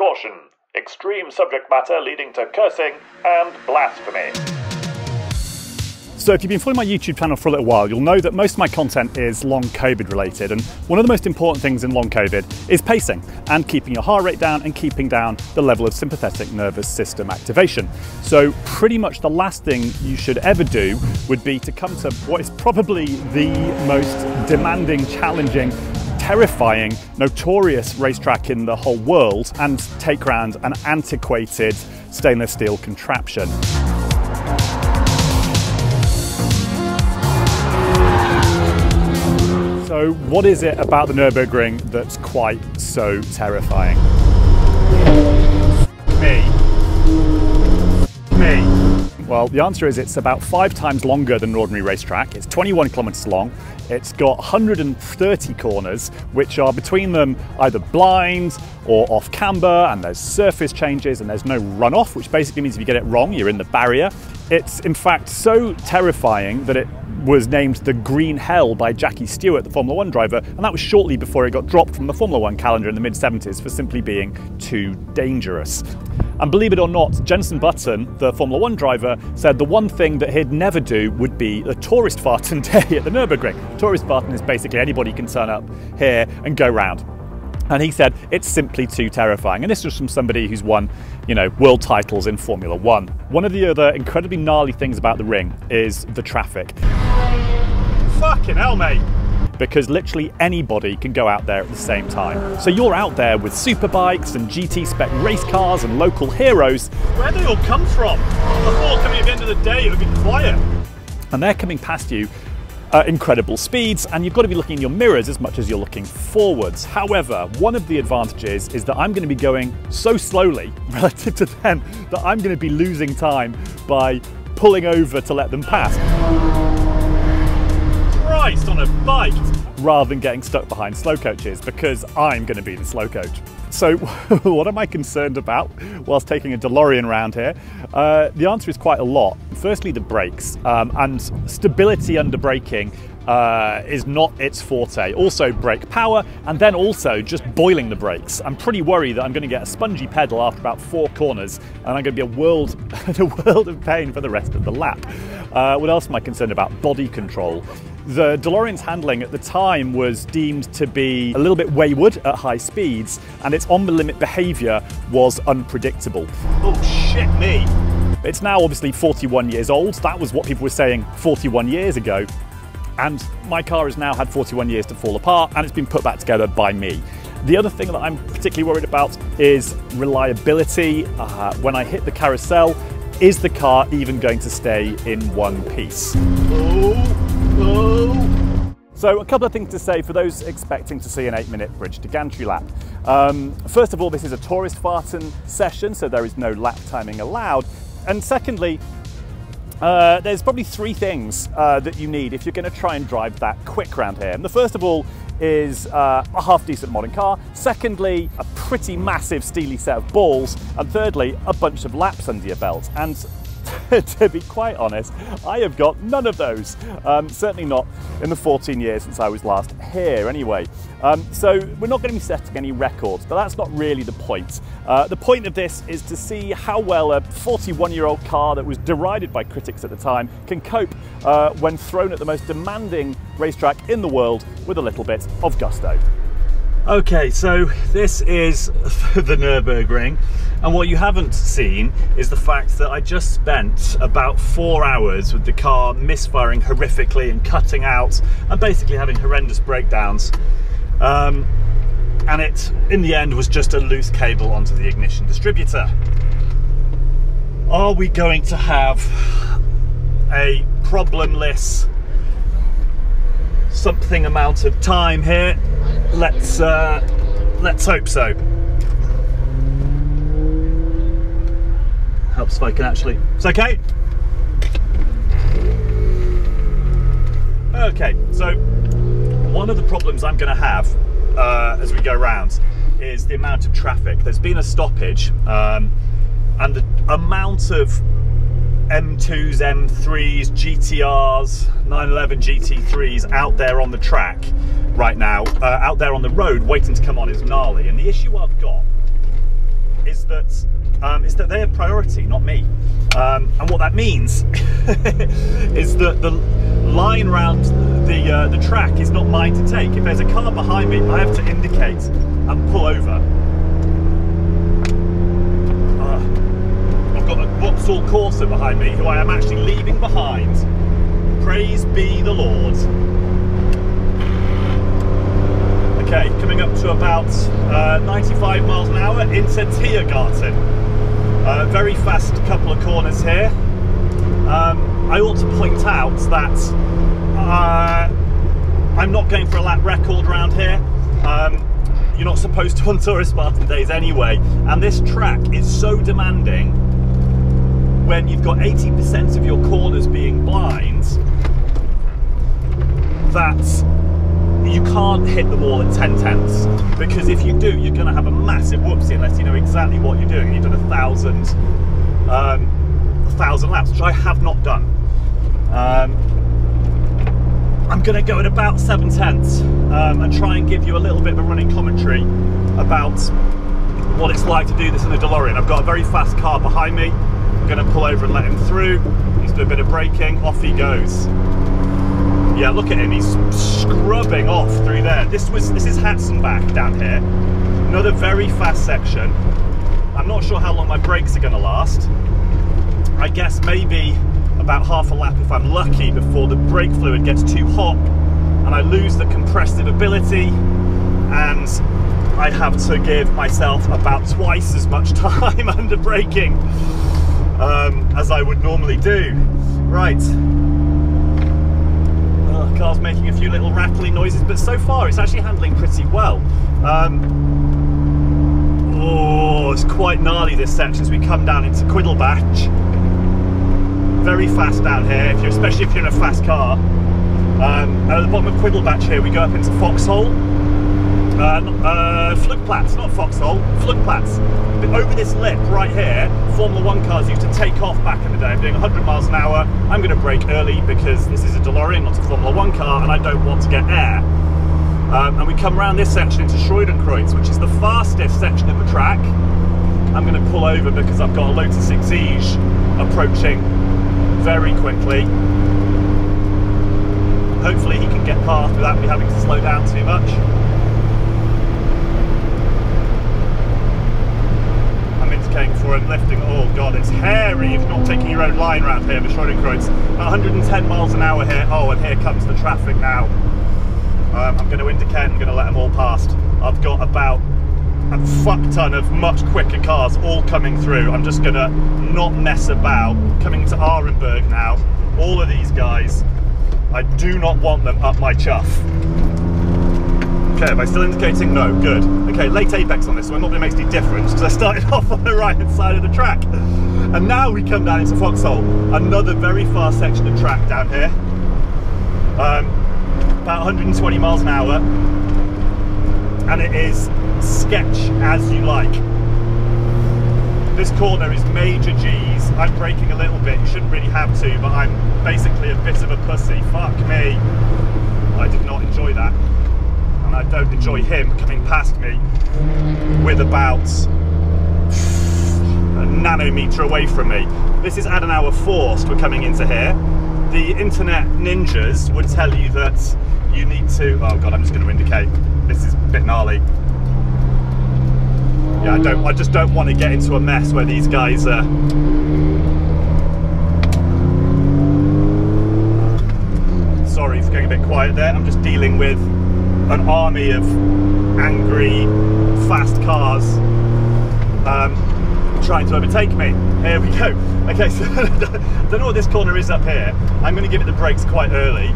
Caution extreme subject matter leading to cursing and blasphemy. So, if you've been following my YouTube channel for a little while, you'll know that most of my content is long COVID related. And one of the most important things in long COVID is pacing and keeping your heart rate down and keeping down the level of sympathetic nervous system activation. So, pretty much the last thing you should ever do would be to come to what is probably the most demanding, challenging, terrifying, notorious racetrack in the whole world and take round an antiquated stainless steel contraption. So, what is it about the Nürburgring that's quite so terrifying? Well, the answer is it's about five times longer than an ordinary racetrack. It's 21 kilometres long. It's got 130 corners, which are between them either blind or off camber, and there's surface changes and there's no runoff, which basically means if you get it wrong, you're in the barrier. It's in fact so terrifying that it was named the Green Hell by Jackie Stewart, the Formula One driver, and that was shortly before it got dropped from the Formula One calendar in the mid 70s for simply being too dangerous. And believe it or not, Jenson Button, the Formula One driver, said the one thing that he'd never do would be a tourist fahrten day at the Nürburgring. Tourist fahrten is basically anybody can turn up here and go round. And he said it's simply too terrifying. And this was from somebody who's won, you know, world titles in Formula One. One of the other incredibly gnarly things about the ring is the traffic. Fucking hell, mate because literally anybody can go out there at the same time. So you're out there with superbikes and GT spec race cars and local heroes. Where they all come from? I thought coming at the end of the day it would be quiet. And they're coming past you uh, incredible speeds, and you've got to be looking in your mirrors as much as you're looking forwards. However, one of the advantages is that I'm going to be going so slowly relative to them that I'm going to be losing time by pulling over to let them pass. Christ, on a bike! Rather than getting stuck behind slow coaches because I'm going to be the slow coach. So, what am I concerned about whilst taking a DeLorean round here? Uh, the answer is quite a lot. Firstly, the brakes um, and stability under braking uh, is not its forte. Also, brake power, and then also just boiling the brakes. I'm pretty worried that I'm going to get a spongy pedal after about four corners, and I'm going to be a world, a world of pain for the rest of the lap. Uh, what else am I concerned about? Body control. The DeLorean's handling at the time was deemed to be a little bit wayward at high speeds, and its on the limit behaviour was unpredictable. Oh shit, me! It's now obviously 41 years old. That was what people were saying 41 years ago. And my car has now had 41 years to fall apart, and it's been put back together by me. The other thing that I'm particularly worried about is reliability. Uh, when I hit the carousel, is the car even going to stay in one piece? Oh. So a couple of things to say for those expecting to see an eight minute bridge to gantry lap. Um, first of all, this is a tourist fahrten session, so there is no lap timing allowed. And secondly, uh, there's probably three things uh, that you need if you're going to try and drive that quick round here. And the first of all is uh, a half decent modern car. Secondly, a pretty massive steely set of balls. And thirdly, a bunch of laps under your belt. And to be quite honest, I have got none of those. Um, certainly not in the 14 years since I was last here, anyway. Um, so we're not going to be setting any records, but that's not really the point. Uh, the point of this is to see how well a 41 year old car that was derided by critics at the time can cope uh, when thrown at the most demanding racetrack in the world with a little bit of gusto. Okay, so this is the Nürburgring, and what you haven't seen is the fact that I just spent about four hours with the car misfiring horrifically and cutting out and basically having horrendous breakdowns. Um, and it, in the end, was just a loose cable onto the ignition distributor. Are we going to have a problemless something amount of time here. Let's uh, let's hope so. Helps if I can actually. It's okay. Okay, so one of the problems I'm going to have uh, as we go around is the amount of traffic. There's been a stoppage, um, and the amount of M2s, M3s, GTRs, 911 GT3s out there on the track right now, uh, out there on the road waiting to come on is gnarly. And the issue I've got um, is that they have priority, not me. Um, and what that means is that the line around the uh, the track is not mine to take. If there's a car behind me, I have to indicate and pull over. Uh, I've got a Vauxhall Corsa behind me, who I am actually leaving behind. Praise be the Lord. Okay, coming up to about uh, 95 miles an hour into Tiergarten. Uh, very fast couple of corners here. Um, I ought to point out that uh, I'm not going for a lap record around here. Um, you're not supposed to on tourist fahrten days anyway, and this track is so demanding when you've got 80% of your corners being blind that you can't hit the wall at 10 tenths because if you do, you're going to have a massive whoopsie unless you know exactly what you're doing. You've done a thousand, um, a thousand laps, which I have not done. Um, I'm going to go at about seven tenths um, and try and give you a little bit of a running commentary about what it's like to do this in a DeLorean. I've got a very fast car behind me. I'm going to pull over and let him through. He's doing a bit of braking. Off he goes. Yeah, look at him. He's scrubbing off through there. This was this is Hatzenbach down here. Another very fast section. I'm not sure how long my brakes are going to last. I guess maybe about half a lap if I'm lucky before the brake fluid gets too hot and I lose the compressive ability and I have to give myself about twice as much time under braking um, as I would normally do. Right, car's making a few little rattling noises, but so far it's actually handling pretty well. Um, oh, it's quite gnarly this section as we come down into Quiddelbach. Very fast down here, if especially if you're in a fast car. Um, at the bottom of Quiddelbach here, we go up into Foxhole. Uh, uh, Flugplatz, not Foxhole, Flugplatz. Over this lip right here, Formula One cars used to take off back in the day. I'm doing 100 miles an hour. I'm going to brake early because this is a DeLorean, not a Formula One car, and I don't want to get air. Um, and we come around this section into Schwedenkreuz, which is the fastest section of the track. I'm going to pull over because I've got a Lotus Exige approaching very quickly. Hopefully he can get past without me having to slow down too much. Indicating for and lifting. Oh god, it's hairy if not taking your own line around here, but Schwedenkreuz. 110 miles an hour here. Oh, and here comes the traffic now. Um, I'm going to indicate, I'm going to let them all past. I've got about a fuck ton of much quicker cars all coming through. I'm just going to not mess about. Coming to Aremberg now. All of these guys, I do not want them up my chuff. Okay, am I still indicating no? Good. Okay, late apex on this one, not that it makes any difference because I started off on the right hand side of the track. And now we come down into Foxhole, another very fast section of track down here. Um, about 120 miles an hour. And it is sketch as you like. This corner is major G's. I'm braking a little bit, you shouldn't really have to, but I'm basically a bit of a pussy. Fuck me. I did not enjoy that and I don't enjoy him coming past me with about a nanometer away from me. This is Adenauer Forst we're coming into here. The internet ninjas would tell you that you need to, oh god, I'm just going to indicate. This is a bit gnarly. Yeah, I don't, I just don't want to get into a mess where these guys are sorry for going a bit quiet there. I'm just dealing with an army of angry, fast cars um, trying to overtake me. Here we go. Okay, so I don't know what this corner is up here. I'm going to give it the brakes quite early.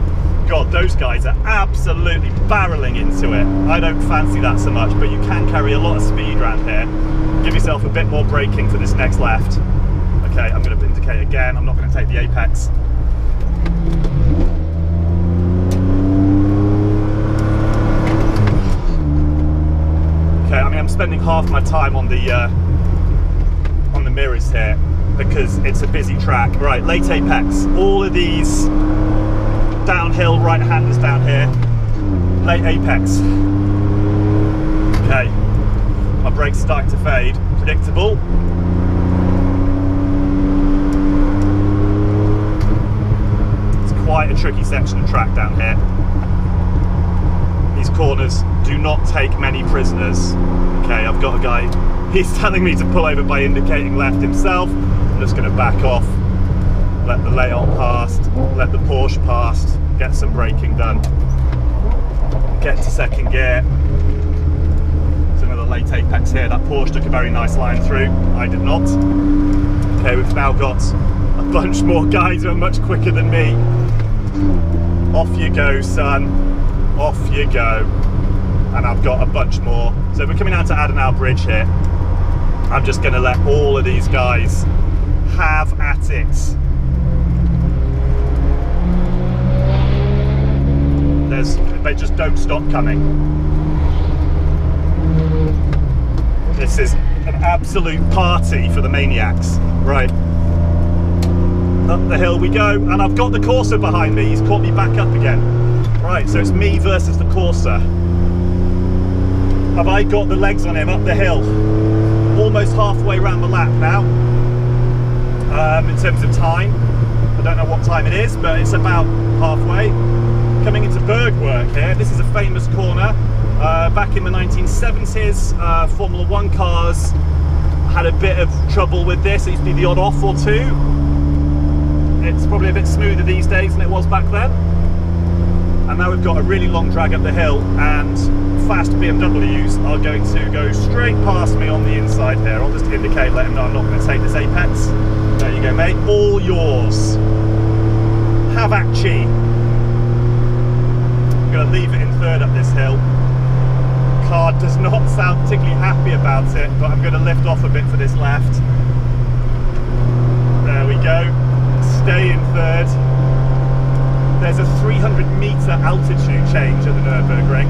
God, those guys are absolutely barreling into it. I don't fancy that so much, but you can carry a lot of speed around here. Give yourself a bit more braking for this next left. Okay, I'm going to indicate again. I'm not going to take the apex. I'm spending half my time on the uh, on the mirrors here because it's a busy track. Right, late apex. All of these downhill right-handers down here. Late apex. Okay. My brakes starting to fade. Predictable. It's quite a tricky section of track down here. These corners do not take many prisoners. Okay, I've got a guy, he's telling me to pull over by indicating left himself. I'm just going to back off, let the Leon past, let the Porsche past, get some braking done. Get to second gear. There's another late apex here. That Porsche took a very nice line through. I did not. Okay, we've now got a bunch more guys who are much quicker than me. Off you go, son. Off you go. And I've got a bunch more. So we're coming out to Adenauer Bridge here. I'm just going to let all of these guys have at it. There's, they just don't stop coming. This is an absolute party for the maniacs. Right. Up the hill we go, and I've got the Corsa behind me. He's caught me back up again. Right, so it's me versus the Corsa. Have I got the legs on him up the hill? Almost halfway around the lap now. Um, in terms of time, I don't know what time it is, but it's about halfway coming into Bergwerk here. This is a famous corner. Uh, back in the 1970s, uh, Formula One cars had a bit of trouble with this. It used to be the odd off or two. It's probably a bit smoother these days than it was back then. And now we've got a really long drag up the hill and fast BMWs are going to go straight past me on the inside here. I'll just indicate, let them know I'm not going to take this apex. There you go, mate. All yours. Have at you going to leave it in third up this hill. Car does not sound particularly happy about it, but I'm going to lift off a bit for this left. There we go. Stay in third. There's a 300 meter altitude change at the Nürburgring.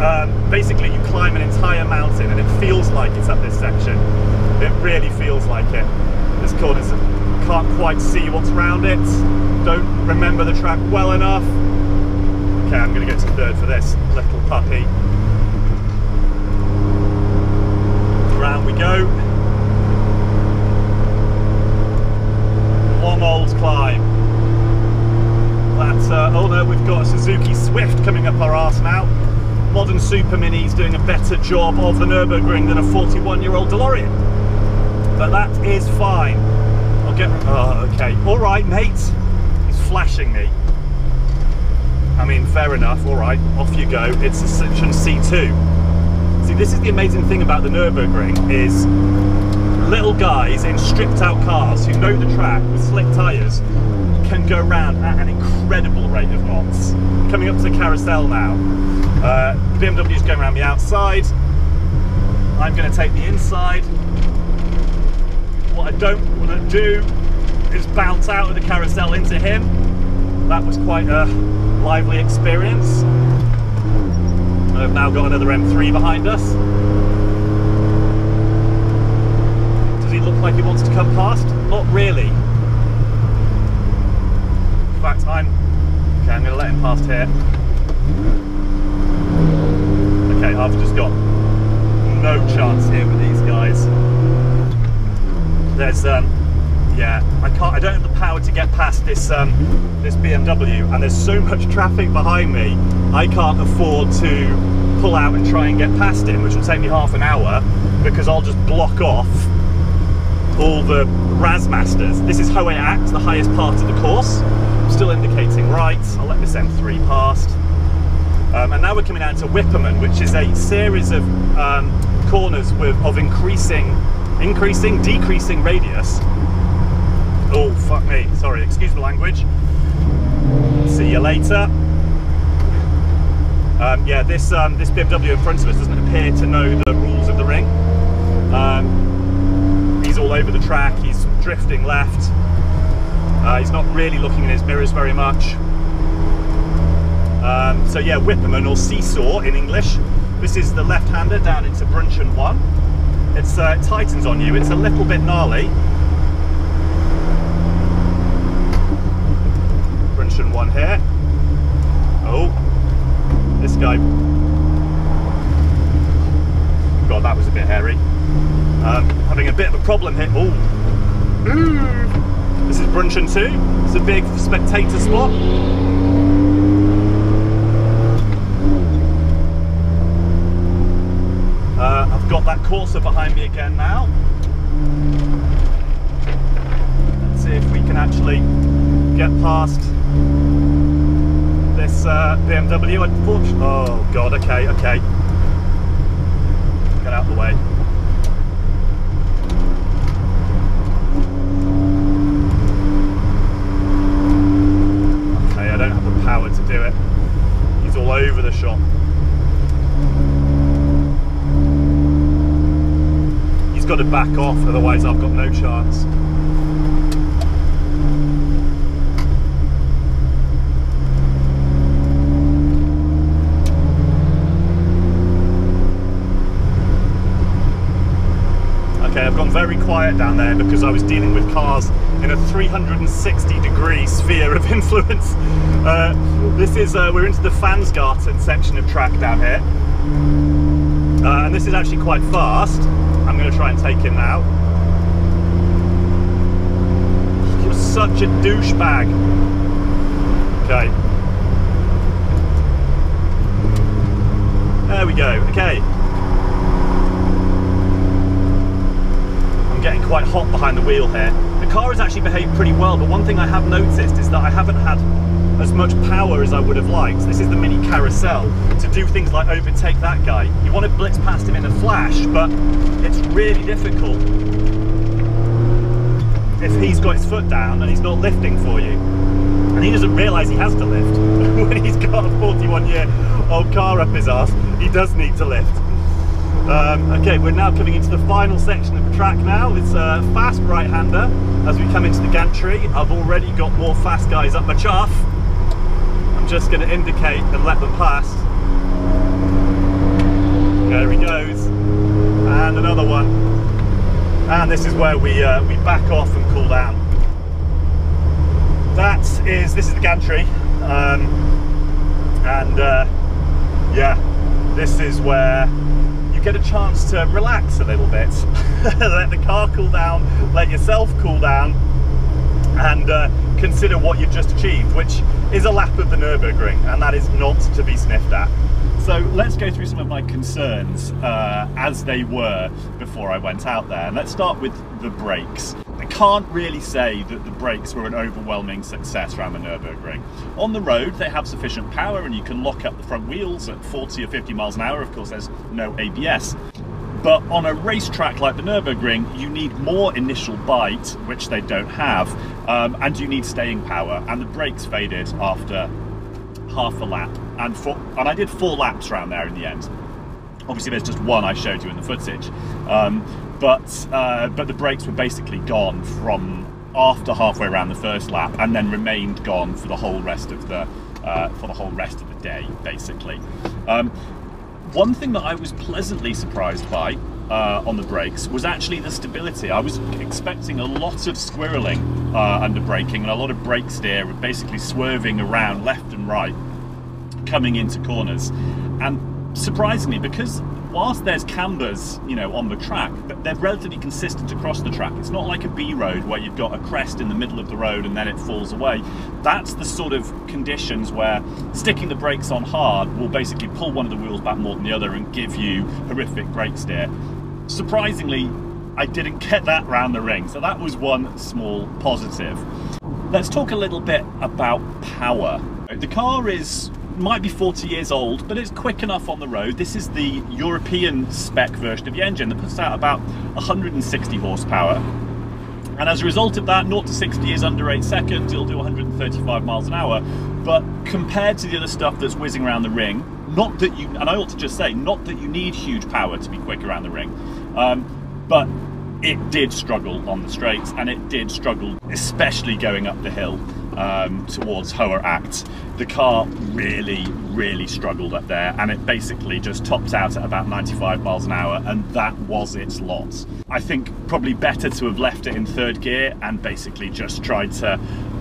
Um, basically, you climb an entire mountain and it feels like it's up this section. It really feels like it. This corner can't quite see what's around it. Don't remember the track well enough Okay, I'm going to go to third for this little puppy. Round we go. Long old climb. That's, uh, oh no, we've got a Suzuki Swift coming up our arse now. Modern Super Mini's doing a better job of the Nürburgring than a 41 year old DeLorean. But that is fine. I'll get, oh, okay. All right, mate. He's flashing me. I mean, fair enough, all right, off you go. It's a Citroen C2. See, this is the amazing thing about the Nürburgring is little guys in stripped out cars who know the track with slick tyres can go around at an incredible rate of knots. Coming up to the carousel now. Uh, the BMW's going around the outside. I'm going to take the inside. What I don't want to do is bounce out of the carousel into him. That was quite a lively experience. I've now got another M3 behind us. Does he look like he wants to come past? Not really. Fact, I'm... Okay, I'm going to let him past here. Okay, I've just got no chance here with these guys. There's um, yeah, I can't. I don't have the power to get past this um, this BMW, and there's so much traffic behind me. I can't afford to pull out and try and get past him, which will take me half an hour because I'll just block off all the Razmasters. This is Hohe Acht, the highest part of the course. Still indicating right. I'll let this M3 past. Um, and now we're coming out to Wippermann, which is a series of um, corners with of increasing, increasing, decreasing radius Oh, fuck me. Sorry, excuse the language. See you later. Um, yeah, this um, this BMW in front of us doesn't appear to know the rules of the ring. Um, he's all over the track. He's drifting left. Uh, he's not really looking in his mirrors very much. Um, so yeah, Wippermann or seesaw in English. This is the left-hander down into Brünnchen 1. It's, uh, it tightens on you. It's a little bit gnarly. Brünnchen one here. Oh, this guy. God, that was a bit hairy. Um, having a bit of a problem here. Oh, this is Brünnchen 2. It's a big spectator spot. Uh, I've got that Corsa behind me again now. Let's see if we can actually get past this uh, BMW. Unfortunately, oh god, okay, okay. Get out of the way. Okay, I don't have the power to do it. He's all over the shop. He's got to back off, otherwise I've got no chance. Okay, I've gone very quiet down there because I was dealing with cars in a 360 degree sphere of influence. Uh, this is, uh, we're into the Pflanzgarten section of track down here. Uh, and this is actually quite fast. I'm going to try and take him now. You're such a douchebag. Okay. There we go. Okay. I'm getting quite hot behind the wheel here. Car has actually behaved pretty well, but one thing I have noticed is that I haven't had as much power as I would have liked. This is the mini carousel to do things like overtake that guy. You want to blitz past him in a flash, but it's really difficult if he's got his foot down and he's not lifting for you. And he doesn't realise he has to lift. when he's got a 41 year old car up his ass, he does need to lift. Um, okay, we're now coming into the final section of the track now. It's a fast right-hander. As we come into the gantry, I've already got more fast guys up my chaff. I'm just going to indicate and let them pass. There he goes. And another one. And this is where we, uh, we back off and cool down. That is, this is the gantry. Um, and uh, yeah, this is where get a chance to relax a little bit. let the car cool down, let yourself cool down, and uh, consider what you've just achieved, which is a lap of the Nürburgring, and that is not to be sniffed at. So let's go through some of my concerns uh, as they were before I went out there. And let's start with the brakes. Can't really say that the brakes were an overwhelming success around the Nürburgring. On the road, they have sufficient power and you can lock up the front wheels at 40 or 50 miles an hour. Of course, there's no ABS. But on a racetrack like the Nürburgring, you need more initial bite, which they don't have, um, and you need staying power. And the brakes faded after half a lap, and four, and I did four laps around there in the end. Obviously, there's just one I showed you in the footage, um, but uh, but the brakes were basically gone from after halfway around the first lap, and then remained gone for the whole rest of the uh, for the whole rest of the day, basically. Um, one thing that I was pleasantly surprised by uh, on the brakes was actually the stability. I was expecting a lot of squirreling uh, under braking and a lot of brake steer, basically swerving around left and right, coming into corners. And surprisingly, because whilst there's cambers, you know, on the track, but they're relatively consistent across the track. It's not like a B road where you've got a crest in the middle of the road and then it falls away. That's the sort of conditions where sticking the brakes on hard will basically pull one of the wheels back more than the other and give you horrific brake steer. Surprisingly, I didn't get that round the ring, so that was one small positive. Let's talk a little bit about power. The car is might be 40 years old, but it's quick enough on the road. This is the European spec version of the engine that puts out about 160 horsepower. And as a result of that, 0 to 60 is under 8 seconds, it'll do 135 miles an hour. But compared to the other stuff that's whizzing around the ring, not that you, and I ought to just say, not that you need huge power to be quick around the ring, um, but it did struggle on the straights and it did struggle, especially going up the hill um, towards Hoher Acht. The car really, really struggled up there and it basically just topped out at about 95 miles an hour and that was its lot. I think probably better to have left it in third gear and basically just tried to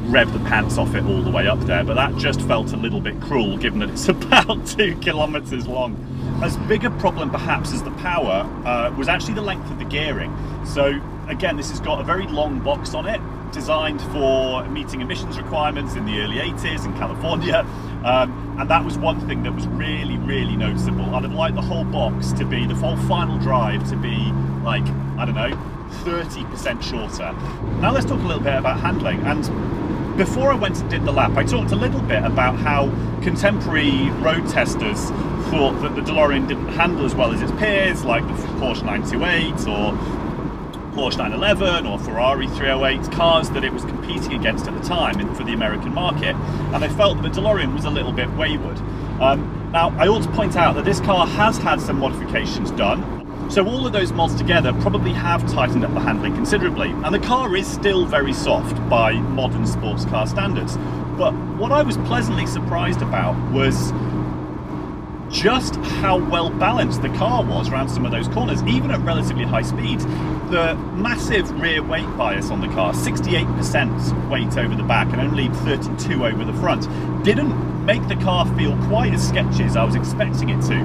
rev the pants off it all the way up there, but that just felt a little bit cruel given that it's about two kilometres long. as big a problem perhaps as the power uh, was actually the length of the gearing. So again, this has got a very long box on it, designed for meeting emissions requirements in the early 80s in California. Um, and that was one thing that was really, really noticeable. I'd have liked the whole box to be, the whole final drive to be like, I don't know, 30% shorter. Now let's talk a little bit about handling. And before I went and did the lap, I talked a little bit about how contemporary road testers thought that the DeLorean didn't handle as well as its peers, like the Porsche 928 or Porsche 911 or Ferrari 308 cars that it was competing against at the time for the American market, and they felt that the DeLorean was a little bit wayward. Um, now, I ought to point out that this car has had some modifications done. So all of those mods together probably have tightened up the handling considerably, and the car is still very soft by modern sports car standards. But what I was pleasantly surprised about was just how well balanced the car was around some of those corners, even at relatively high speeds. The massive rear weight bias on the car, 68% weight over the back and only 32 over the front, didn't make the car feel quite as sketchy as I was expecting it to.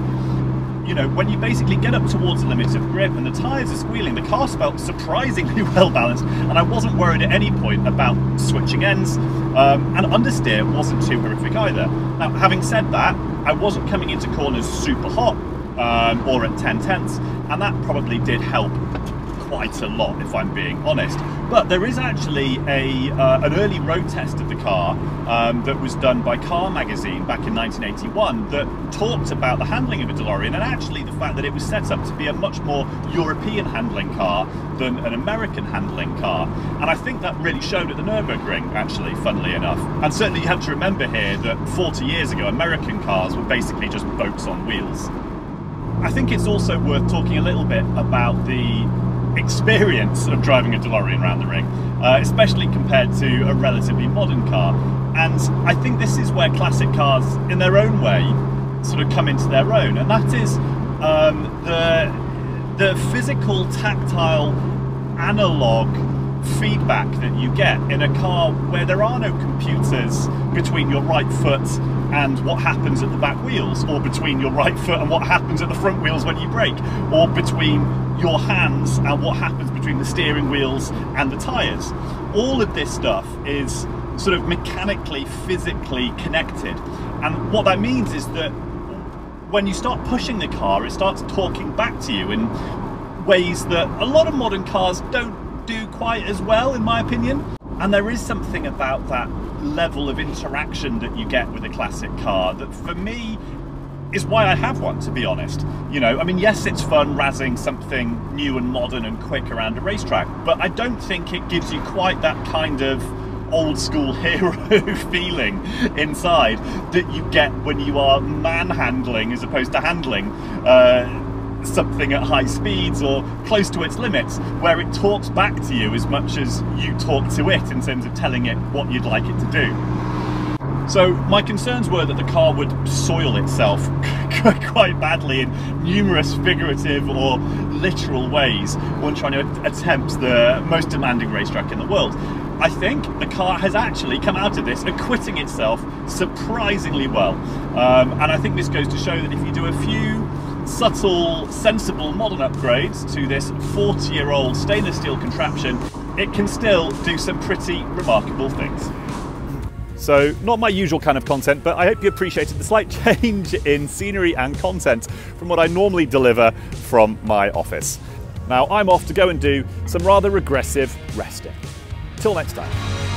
You know, when you basically get up towards the limits of grip and the tyres are squealing, the car felt surprisingly well balanced, and I wasn't worried at any point about switching ends, um, and understeer wasn't too horrific either. Now, having said that, I wasn't coming into corners super hot um, or at 10 tenths, and that probably did help quite a lot, if I'm being honest. But there is actually a uh, an early road test of the car um, that was done by Car Magazine back in 1981 that talked about the handling of a DeLorean and actually the fact that it was set up to be a much more European handling car than an American handling car. And I think that really showed at the Nürburgring, actually, funnily enough. And certainly you have to remember here that 40 years ago, American cars were basically just boats on wheels. I think it's also worth talking a little bit about the experience of driving a DeLorean around the ring, uh, especially compared to a relatively modern car. And I think this is where classic cars, in their own way, sort of come into their own, and that is um, the the physical, tactile, analog feedback that you get in a car where there are no computers between your right foot and what happens at the back wheels, or between your right foot and what happens at the front wheels when you brake, or between your hands and what happens between the steering wheels and the tyres. All of this stuff is sort of mechanically, physically connected. And what that means is that when you start pushing the car, it starts talking back to you in ways that a lot of modern cars don't do quite as well, in my opinion. And there is something about that level of interaction that you get with a classic car that for me is why I have one, to be honest. You know, I mean, yes, it's fun razzing something new and modern and quick around a racetrack, but I don't think it gives you quite that kind of old school hero feeling inside that you get when you are manhandling as opposed to handling uh, something at high speeds or close to its limits, where it talks back to you as much as you talk to it in terms of telling it what you'd like it to do. So my concerns were that the car would soil itself quite badly in numerous figurative or literal ways when trying to attempt the most demanding racetrack in the world. I think the car has actually come out of this acquitting itself surprisingly well. Um, and I think this goes to show that if you do a few subtle, sensible modern upgrades to this 40 year old stainless steel contraption, it can still do some pretty remarkable things. So, not my usual kind of content, but I hope you appreciated the slight change in scenery and content from what I normally deliver from my office. Now, I'm off to go and do some rather regressive resting. Till next time.